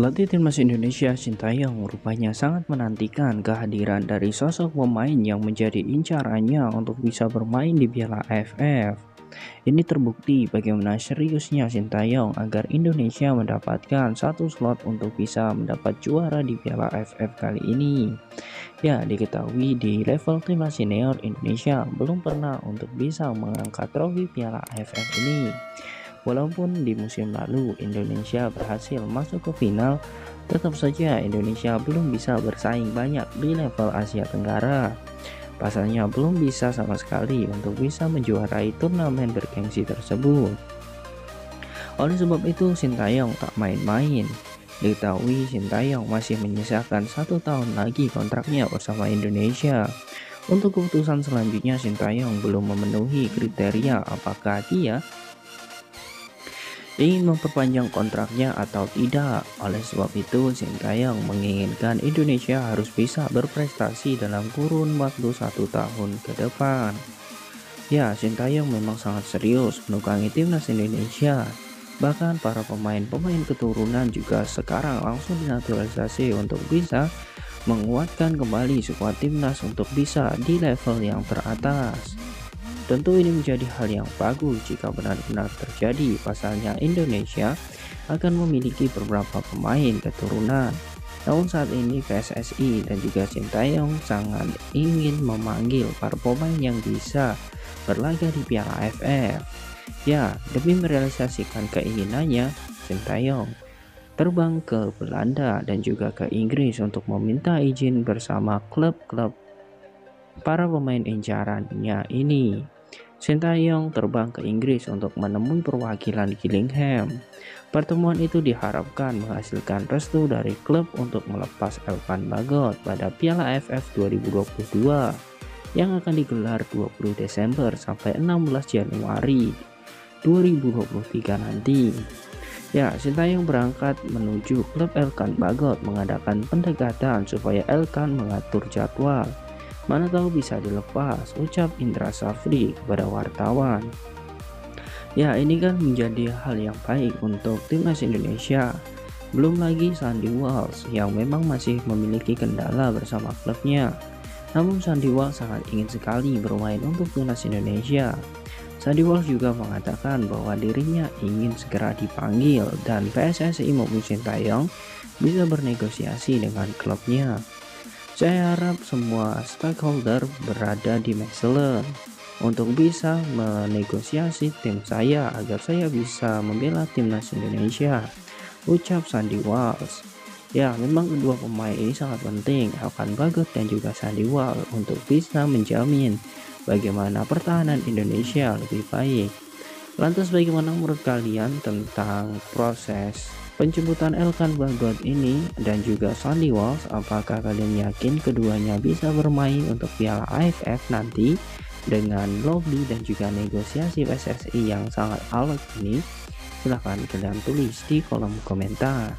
Pelatih timnas Indonesia Sintayong rupanya sangat menantikan kehadiran dari sosok pemain yang menjadi incarannya untuk bisa bermain di Piala AFF. Ini terbukti bagaimana seriusnya Sintayong agar Indonesia mendapatkan satu slot untuk bisa mendapat juara di Piala AFF kali ini. Ya, diketahui di level timnas senior Indonesia belum pernah untuk bisa mengangkat trofi Piala AFF ini. Walaupun di musim lalu Indonesia berhasil masuk ke final, tetap saja Indonesia belum bisa bersaing banyak di level Asia Tenggara. Pasalnya belum bisa sama sekali untuk bisa menjuarai turnamen bergengsi tersebut. Oleh sebab itu, Sintayong tak main-main. Diketahui Sintayong masih menyisakan satu tahun lagi kontraknya bersama Indonesia. Untuk keputusan selanjutnya, Sintayong belum memenuhi kriteria apakah dia ingin memperpanjang kontraknya atau tidak. Oleh sebab itu, Sintayong menginginkan Indonesia harus bisa berprestasi dalam kurun waktu satu tahun ke depan. Ya, Sintayong memang sangat serius menukangi timnas Indonesia. Bahkan para pemain-pemain keturunan juga sekarang langsung dinaturalisasi untuk bisa menguatkan kembali skuad timnas untuk bisa di level yang teratas. Tentu ini menjadi hal yang bagus jika benar-benar terjadi pasalnya Indonesia akan memiliki beberapa pemain keturunan. Namun saat ini PSSI dan juga Sintayong sangat ingin memanggil para pemain yang bisa berlaga di Piala AFF. Ya, demi merealisasikan keinginannya, Sintayong terbang ke Belanda dan juga ke Inggris untuk meminta izin bersama klub-klub para pemain incarannya ini. Sintayong terbang ke Inggris untuk menemui perwakilan Gillingham. Pertemuan itu diharapkan menghasilkan restu dari klub untuk melepas Elkan Bagot pada Piala AFF 2022 yang akan digelar 20 Desember sampai 16 Januari 2023 nanti. Ya, Sintayong berangkat menuju klub Elkan Bagot mengadakan pendekatan supaya Elkan mengatur jadwal Mana tahu bisa dilepas, ucap Indra Safri kepada wartawan. Ya, ini kan menjadi hal yang baik untuk timnas Indonesia. Belum lagi Sandy Walsh yang memang masih memiliki kendala bersama klubnya. Namun Sandy Walsh sangat ingin sekali bermain untuk timnas Indonesia. Sandy Walsh juga mengatakan bahwa dirinya ingin segera dipanggil dan PSSI maupun Sintayong bisa bernegosiasi dengan klubnya. Saya harap semua stakeholder berada di Mechelen untuk bisa menegosiasi tim saya agar saya bisa membela timnas Indonesia. Ucap Sandy Walsh. Ya, memang kedua pemain ini sangat penting, akan Bagot dan juga Sandy Walsh untuk bisa menjamin bagaimana pertahanan Indonesia lebih baik. Lantas bagaimana menurut kalian tentang proses Penjemputan Elkan Bagot ini dan juga Sandy Walsh, apakah kalian yakin keduanya bisa bermain untuk Piala AFF nanti dengan lobby dan juga negosiasi PSSI yang sangat alot ini? Silahkan kalian tulis di kolom komentar.